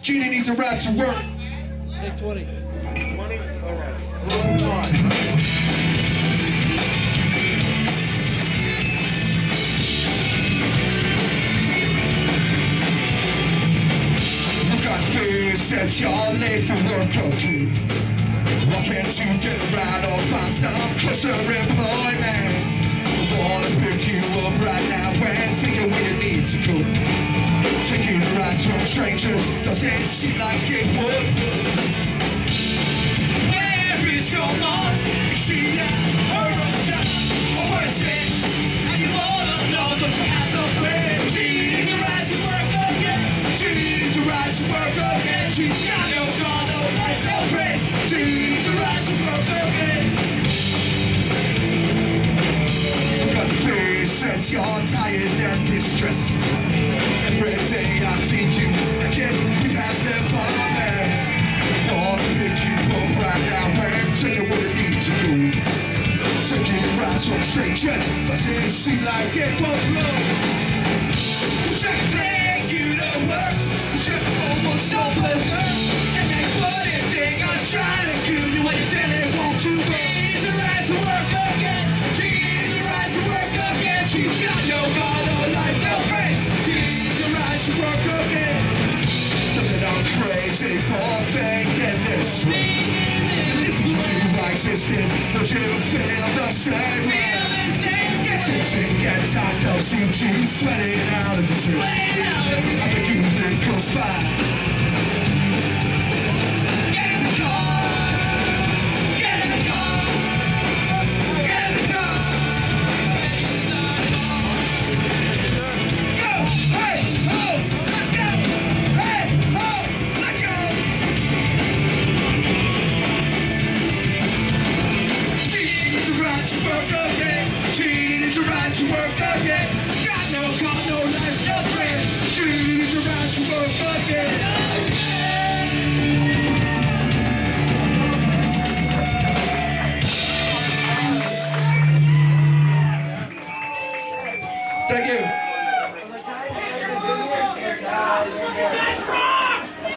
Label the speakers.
Speaker 1: Genie needs a ride to work.
Speaker 2: Hey, 20.
Speaker 3: 20? Alright. Roll on.
Speaker 1: Look on face says you're late for work, okay? Why can't you get around or find some closer employment? I wanna pick you up right now and take you where you need to go. Taking rides from strangers doesn't seem like it would. Where is your mom? Is she at her own job? Or worse yet, are you all alone? Don't you have some friends? She needs a ride to work again. She needs a ride to work again. She's got no car, no life, no friend. She needs a ride to work again. The face says you're tired and distressed. Every day I see you again, right now go. From strangers doesn't seem like it will flow. We should take you to work. We should pleasant. And they wouldn't think I was trying to kill you you didn't want to. She's a right to work again. She's a right to work again. She's got no God, for thinking this you knew I existed, would you feel the same way? Guess it's sick and tired of seeing you sweating out of the tube. I bet you live close by. Needs a ride to work again. Got no car, no life, no. She needs a ride to work again.